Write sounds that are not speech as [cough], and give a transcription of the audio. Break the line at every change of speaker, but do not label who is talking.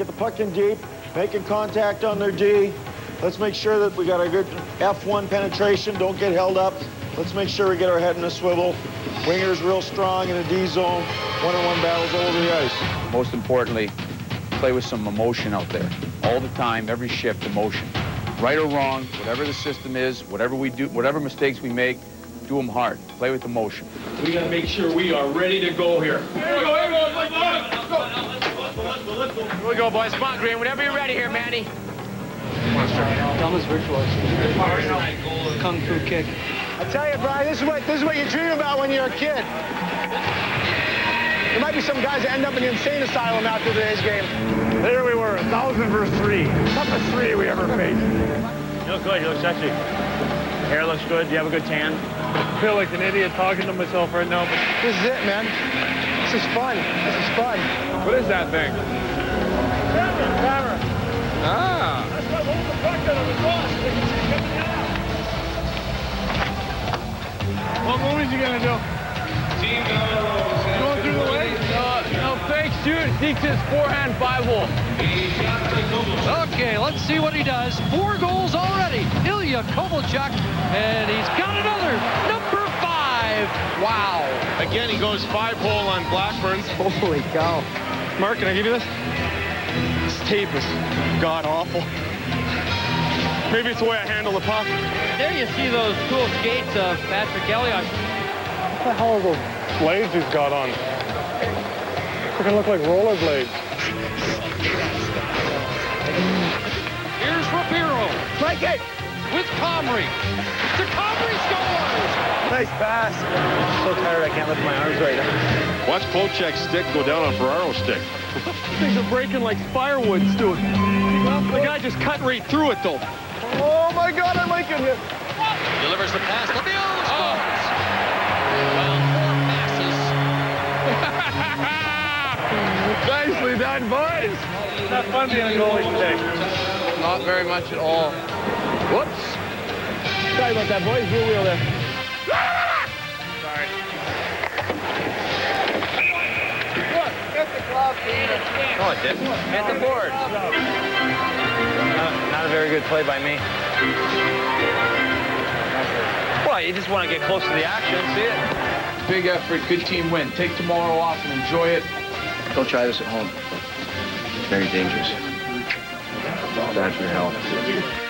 Get the puck in deep, making contact on their D. Let's make sure that we got a good F1 penetration. Don't get held up. Let's make sure we get our head in a swivel. Wingers real strong in a D zone. One-on-one battles all over the ice.
Most importantly, play with some emotion out there. All the time, every shift, emotion. Right or wrong, whatever the system is, whatever we do, whatever mistakes we make, do them hard. Play with emotion.
We got to make sure we are ready to go here. Here we go, here we
we go, boys. Come on, Green. Whenever you're ready here, Manny.
Thomas Virtuoso. Kung Fu kick.
I tell you, Brian, this is what this is what you dream about when you're a kid. There might be some guys that end up in the insane asylum after today's game.
There we were, a thousand versus three. Toughest three we ever faced.
You look good. You look sexy. Hair looks good. You have a good tan.
I feel like an idiot talking to myself right now, but
This is it, man. This is fun. This is fun.
what is that thing?
Camera, camera.
Ah.
That's what holds the puck out of the cross. They can see coming down.
What move is he gonna do?
Team goes.
Going through the leg?
Uh, no, fake shoot. Seeks his forehand five hole.
Okay, let's see what he does. Four goals already. Ilya Kovalchuk, and he's got another. Number five. Wow.
Again, he goes five hole on Blackburn.
Holy cow.
Mark, can I give you this? This tape is god awful. Maybe it's the way I handle the puck.
There you see those cool skates of Patrick Elliott.
What the hell are those blades he's got on? Freaking look like rollerblades.
Here's Rapiro
Strike it.
with Comrie. The Comrie scores.
Nice pass. I'm so tired I can't lift my arms right now.
Watch Klocek's stick go down on Ferraro's stick. [laughs] Things are breaking like firewood, dude. The guy just cut right through it, though.
Oh my God, I like him.
Delivers the pass. Lemieux scores. Well, four passes.
Nicely done, boys.
Not fun being a goalie today.
Not very much at all.
Whoops. Sorry about that, boys. Real wheel there. Ah!
Oh, it didn't. Hit the board.
Not, not a very good play by me. Well, you just want to get close to the action, see it.
Big effort, good team win. Take tomorrow off and enjoy it.
Don't try this at home. It's very dangerous. Bad for your health.